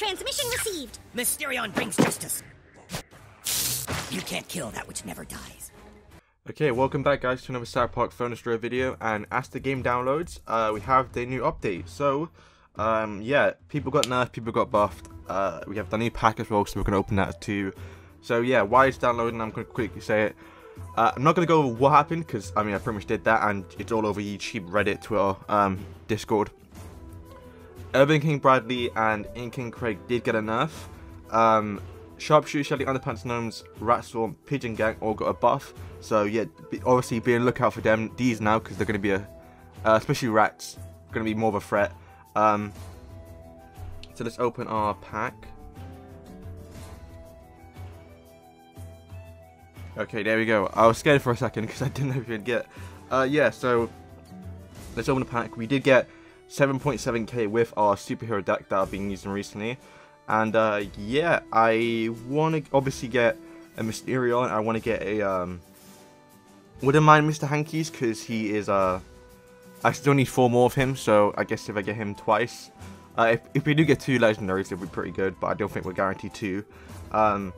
Transmission received. Mysterion brings justice. You can't kill that which never dies. Okay, welcome back guys to another South Park Phone Destroyer video, and as the game downloads, uh, we have the new update. So, um, yeah, people got nerfed, people got buffed, uh, we have the new pack as well, so we're going to open that too. So yeah, why it's downloading, I'm going to quickly say it. Uh, I'm not going to go over what happened, because, I mean, I pretty much did that, and it's all over YouTube, Reddit, Twitter, um, Discord. Urban King Bradley and Incan Craig did get a. Um, Sharpshooter, Shelly, Underpants Gnomes, Rat Swarm, Pigeon Gang all got a buff. So yeah, obviously be on lookout for them. These now because they're going to be a, uh, especially rats, going to be more of a threat. Um, so let's open our pack. Okay, there we go. I was scared for a second because I didn't know if we'd get. Uh, yeah, so let's open the pack. We did get 7.7k with our superhero deck that I've been using recently. And uh, yeah, I want to obviously get a Mysterion. I want to get a um, wouldn't mind Mr. Hankeys because he is uh, I still need four more of him. So I guess if I get him twice, uh, if, if we do get two legendaries, it'll be pretty good. But I don't think we're guaranteed two. Um,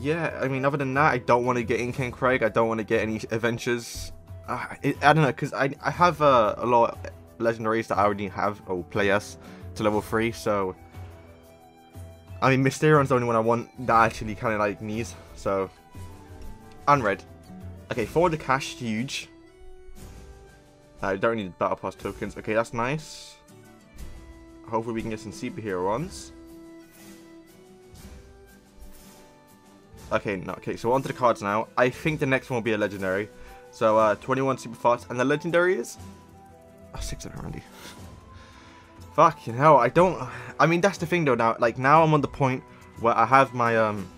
yeah, I mean, other than that, I don't want to get Incan Craig. I don't want to get any adventures. Uh, it, I don't know, because I, I have uh, a lot legendaries that I already have or play us to level 3, so... I mean, Mysterion's the only one I want that actually kind of like needs, so... Unread. Okay, for the cash, huge. I don't need Battle Pass tokens. Okay, that's nice. Hopefully we can get some superhero ones. Okay, no, okay, so on to the cards now. I think the next one will be a legendary. So, uh, 21 super fast. And the legendary is... Oh, 600 already. Fucking hell, I don't... I mean, that's the thing though now. Like, now I'm on the point where I have my, um...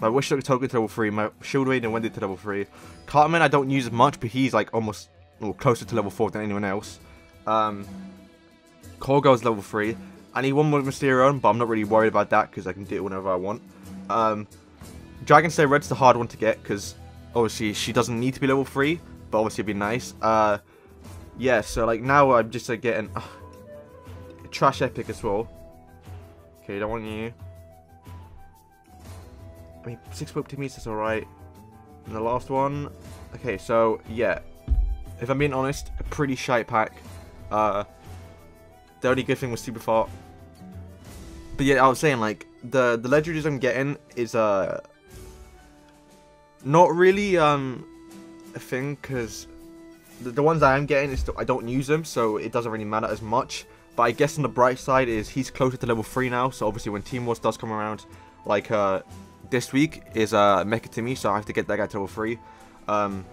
My Wish token to level 3, my Shieldmaiden Wendy to level 3. Cartman I don't use as much, but he's like almost well, closer to level 4 than anyone else. Um, Corgo's level 3. I need one more Mysterion, but I'm not really worried about that because I can do it whenever I want. Um, Dragon Slayer Red's the hard one to get because obviously she doesn't need to be level 3, but obviously it'd be nice. Uh, yeah, so like now I'm just like getting Trash Epic as well. Okay, don't want you. I mean, 6 foot meters is alright. And the last one, okay, so yeah, if I'm being honest, a pretty shite pack. Uh, the only good thing was super fart. But yeah, I was saying like the the legendaries I'm getting is uh not really um a thing because the, the ones I am getting is I don't use them, so it doesn't really matter as much. But I guess on the bright side is he's closer to level three now, so obviously when Team Wars does come around, like uh this week is uh Mecha Timmy, so I have to get that guy to level three. Um,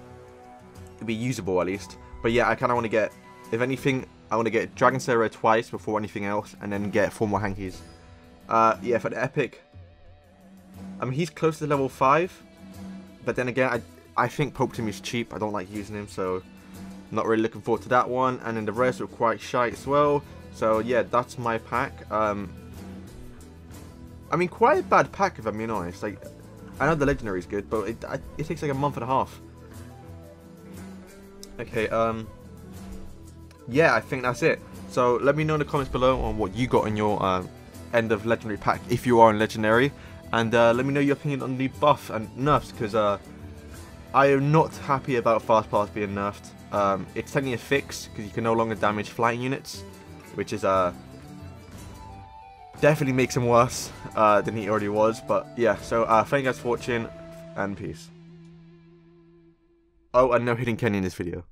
it'd be usable at least. But yeah, I kind of want to get, if anything, I want to get Dragon Slayer twice before anything else, and then get four more Hankeys. Uh, yeah, for the epic, I mean he's close to level five, but then again, I I think Pope Tim is cheap. I don't like using him, so not really looking forward to that one. And then the rest are quite shy as well. So yeah, that's my pack. Um, I mean, quite a bad pack if I'm being honest. Like, I know the legendary is good, but it it takes like a month and a half. Okay, um, yeah, I think that's it. So let me know in the comments below on what you got in your uh, end of legendary pack if you are in legendary, and uh, let me know your opinion on the buff and nerfs because uh, I am not happy about fast pass being nerfed. Um, it's technically a fix because you can no longer damage flying units, which is uh definitely makes him worse uh, than he already was. But yeah, so uh, thank you guys for watching and peace. Oh, and no hitting Kenny in this video.